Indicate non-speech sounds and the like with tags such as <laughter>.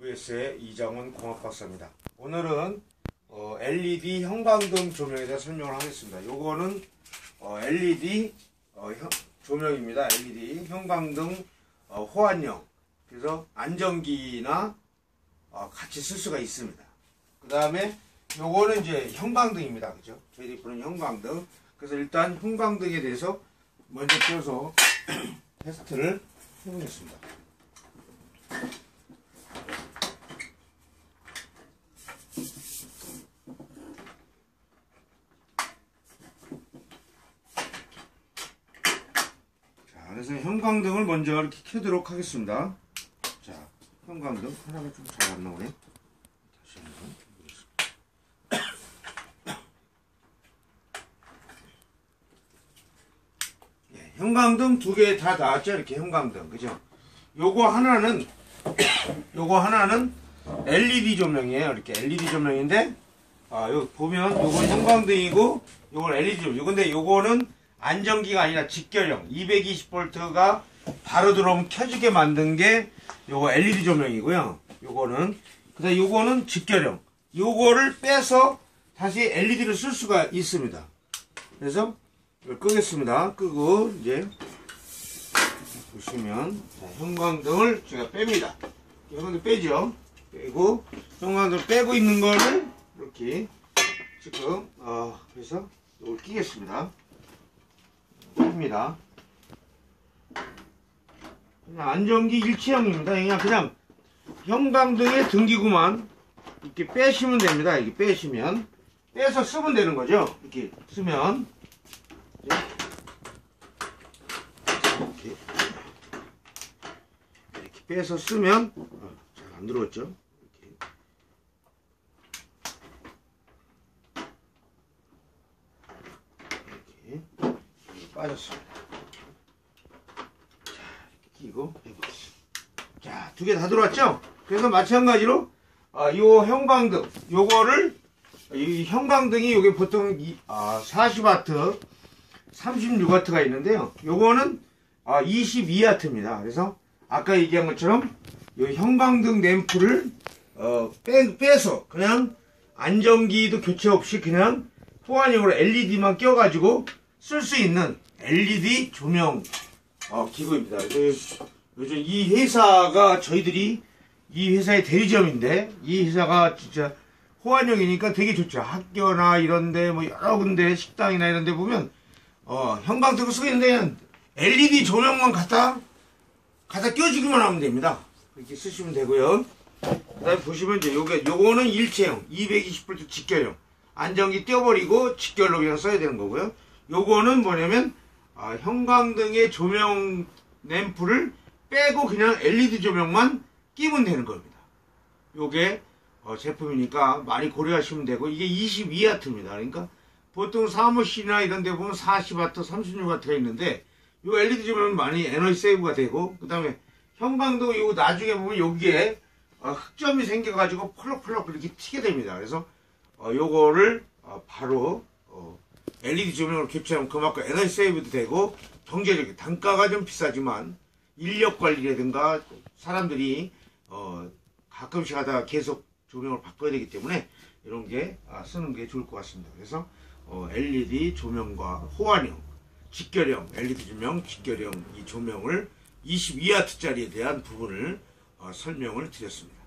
VS의 이장훈 공학박사입니다. 오늘은 어, LED 형광등 조명에 대해 설명을 하겠습니다. 요거는 어, LED 어, 형- 조명입니다. LED 형광등 어, 호환형. 그래서 안전기나 어, 같이 쓸 수가 있습니다. 그 다음에 요거는 이제 형광등입니다. 그죠? 저희들이 부르는 형광등. 그래서 일단 형광등에 대해서 먼저 띄워서 <clears throat> 테스트를 해보겠습니다. 자, 그래서 형광등을 먼저 이렇게 켜도록 하겠습니다. 자, 형광등 하나가 좀 잘 안 나오네. 다시 한번. 예, 형광등 두 개 다 나왔죠? 이렇게 형광등, 그죠? 요거 하나는 <coughs> 요거 하나는 LED 조명이에요. 이렇게 LED 조명인데 아, 요 보면 요건 형광등이고 요건 LED 조명. 근데 요거는 안전기가 아니라 직결형 220V가 바로 들어오면 켜지게 만든 게 요거 LED 조명이고요. 요거는 그다음 요거는 직결형. 요거를 빼서 다시 LED를 쓸 수가 있습니다. 그래서 이걸 끄겠습니다. 끄고 이제 보시면 자, 형광등을 제가 뺍니다. 형광등 빼죠. 빼고 형광등 빼고 있는 거를 이렇게 지금 어 그래서 이걸 끼겠습니다. 그냥 안전기 일체형입니다. 그냥 그냥 형광등의 등기구만 이렇게 빼시면 됩니다. 이렇게 빼시면 빼서 쓰면 되는 거죠. 이렇게 쓰면 이렇게 이렇게 빼서 쓰면 어, 잘안 들어왔죠. 이렇게 이렇게 빠졌습니다. 끼고. 자, 두 개 다 들어왔죠? 그래서 마찬가지로 아, 요 형광등 요거를 이 형광등이 요게 보통 이, 아, 40와트 36W가 있는데요. 요거는 아, 22W입니다. 그래서 아까 얘기한 것처럼 요 형광등 램프를 어, 빼, 빼서 그냥 안전기도 교체 없이 그냥 호환형으로 LED만 껴가지고 쓸 수 있는 LED 조명 어, 기구입니다. 그래서 요즘 이 회사가 저희들이 이 회사의 대리점인데 이 회사가 진짜 호환형이니까 되게 좋죠. 학교나 이런데 뭐 여러 군데 식당이나 이런데 보면 어, 형광등을 쓰고 있는데 LED 조명만 갖다 갖다 껴주기만 하면 됩니다. 이렇게 쓰시면 되고요. 그다음에 보시면 이제 요게 요거는 일체형 220V 직결형 안전기 떼어버리고 직결로 그냥 써야 되는 거고요. 요거는 뭐냐면 아, 형광등의 조명 램프를 빼고 그냥 LED 조명만 끼면 되는 겁니다. 요게 어, 제품이니까 많이 고려하시면 되고 이게 22W입니다. 그러니까 보통 사무실이나 이런 데 보면 40W, 36W가 있는데 요 LED 조명은 많이 에너지 세이브가 되고 그 다음에 형광도 요 나중에 보면 여기에 어, 흑점이 생겨가지고 펄럭펄럭 이렇게 튀게 됩니다. 그래서 어, 요거를 어, 바로 어, LED 조명으로 교체하면 그만큼 에너지 세이브도 되고 경제적인 단가가 좀 비싸지만 인력 관리라든가 사람들이 어, 가끔씩 하다가 계속 조명을 바꿔야 되기 때문에 이런 게 아, 쓰는 게 좋을 것 같습니다. 그래서 어, LED 조명과 호환형, 직결형, LED 조명, 직결형 이 조명을 22W짜리에 대한 부분을 어, 설명을 드렸습니다.